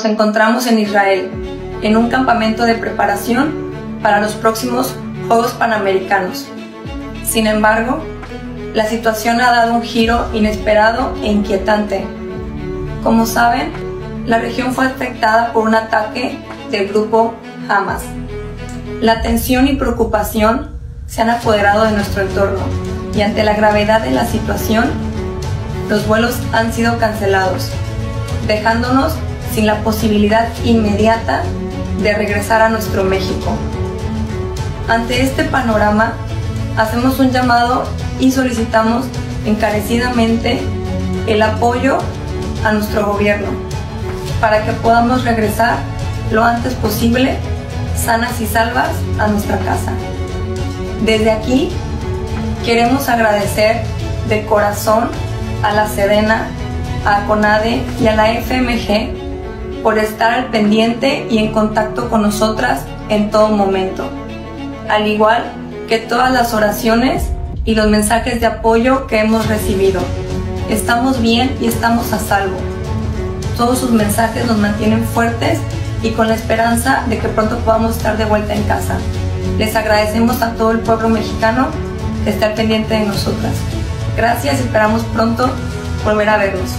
Nos encontramos en Israel, en un campamento de preparación para los próximos Juegos Panamericanos. Sin embargo, la situación ha dado un giro inesperado e inquietante. Como saben, la región fue afectada por un ataque del grupo Hamas. La tensión y preocupación se han apoderado de nuestro entorno y ante la gravedad de la situación, los vuelos han sido cancelados, dejándonos sin la posibilidad inmediata de regresar a nuestro México. Ante este panorama, hacemos un llamado y solicitamos encarecidamente el apoyo a nuestro gobierno para que podamos regresar lo antes posible sanas y salvas a nuestra casa. Desde aquí queremos agradecer de corazón a la Sedena, a CONADE y a la FMG por estar al pendiente y en contacto con nosotras en todo momento, al igual que todas las oraciones y los mensajes de apoyo que hemos recibido. Estamos bien y estamos a salvo. Todos sus mensajes nos mantienen fuertes y con la esperanza de que pronto podamos estar de vuelta en casa. Les agradecemos a todo el pueblo mexicano que está pendiente de nosotras. Gracias y esperamos pronto volver a vernos.